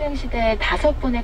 수행시대 다섯 분의